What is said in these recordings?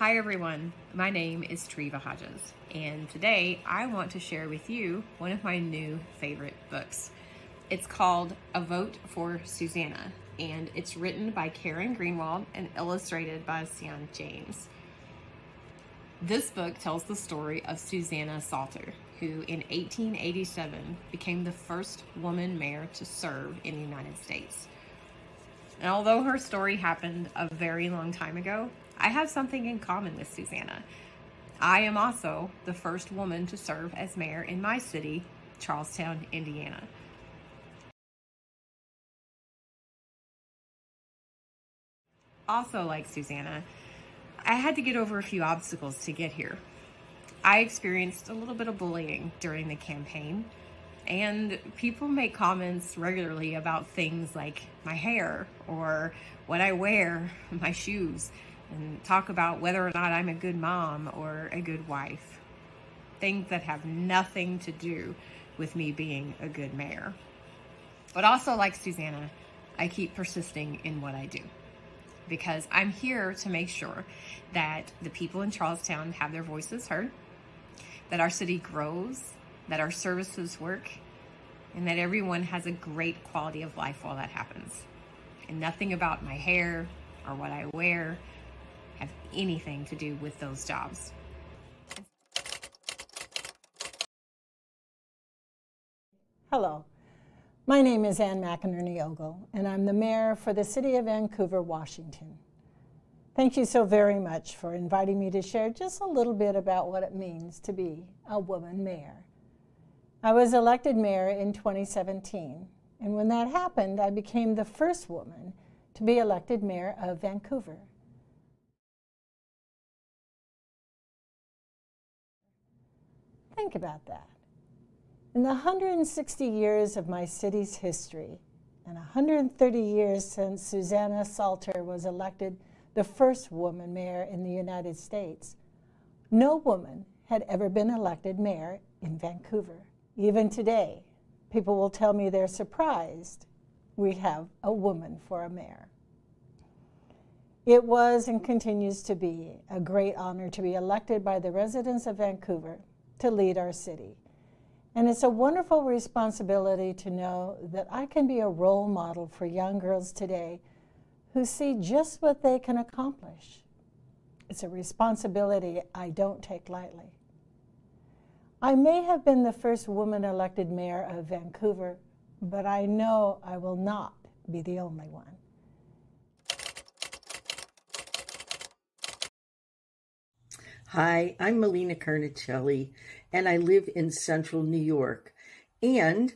Hi everyone, my name is Treva Hodges, and today I want to share with you one of my new favorite books. It's called A Vote for Susanna, and it's written by Karen Greenwald and illustrated by Sian James. This book tells the story of Susanna Salter, who in 1887 became the first woman mayor to serve in the United States. And although her story happened a very long time ago, I have something in common with Susanna. I am also the first woman to serve as mayor in my city, Charlestown, Indiana. Also, like Susanna, I had to get over a few obstacles to get here. I experienced a little bit of bullying during the campaign, and people make comments regularly about things like my hair or what I wear, my shoes and talk about whether or not I'm a good mom or a good wife. Things that have nothing to do with me being a good mayor. But also, like Susanna, I keep persisting in what I do because I'm here to make sure that the people in Charlestown have their voices heard, that our city grows, that our services work, and that everyone has a great quality of life while that happens. And nothing about my hair or what I wear have anything to do with those jobs. Hello, my name is Anne McEnerny Ogle, and I'm the mayor for the City of Vancouver, Washington. Thank you so very much for inviting me to share just a little bit about what it means to be a woman mayor. I was elected mayor in 2017, and when that happened, I became the first woman to be elected mayor of Vancouver. Think about that. In the 160 years of my city's history, and 130 years since Susanna Salter was elected the first woman mayor in the United States, no woman had ever been elected mayor in Vancouver. Even today, people will tell me they're surprised we have a woman for a mayor. It was and continues to be a great honor to be elected by the residents of Vancouver to lead our city. And it's a wonderful responsibility to know that I can be a role model for young girls today who see just what they can accomplish. It's a responsibility I don't take lightly. I may have been the first woman elected mayor of Vancouver, but I know I will not be the only one. Hi, I'm Melina Carnicelli, and I live in central New York. And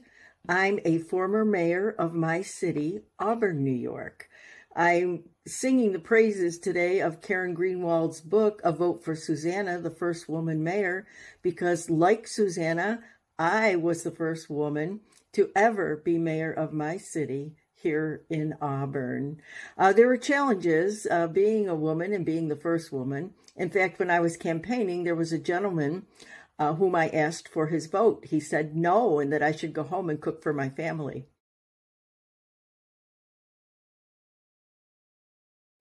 I'm a former mayor of my city, Auburn, New York. I'm singing the praises today of Karen Greenwald's book, A Vote for Susanna, the first woman mayor, because like Susanna, I was the first woman to ever be mayor of my city here in Auburn. Uh, there were challenges uh, being a woman and being the first woman. In fact, when I was campaigning, there was a gentleman uh, whom I asked for his vote. He said no, and that I should go home and cook for my family.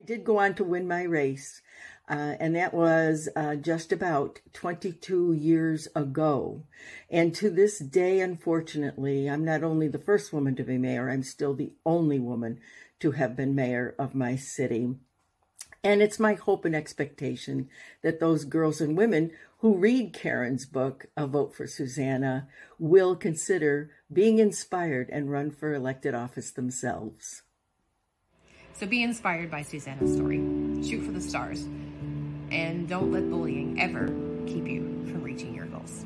I did go on to win my race, uh, and that was uh, just about 22 years ago. And to this day, unfortunately, I'm not only the first woman to be mayor, I'm still the only woman to have been mayor of my city. And it's my hope and expectation that those girls and women who read Karen's book, A Vote for Susanna, will consider being inspired and run for elected office themselves. So be inspired by Susanna's story shoot for the stars, and don't let bullying ever keep you from reaching your goals.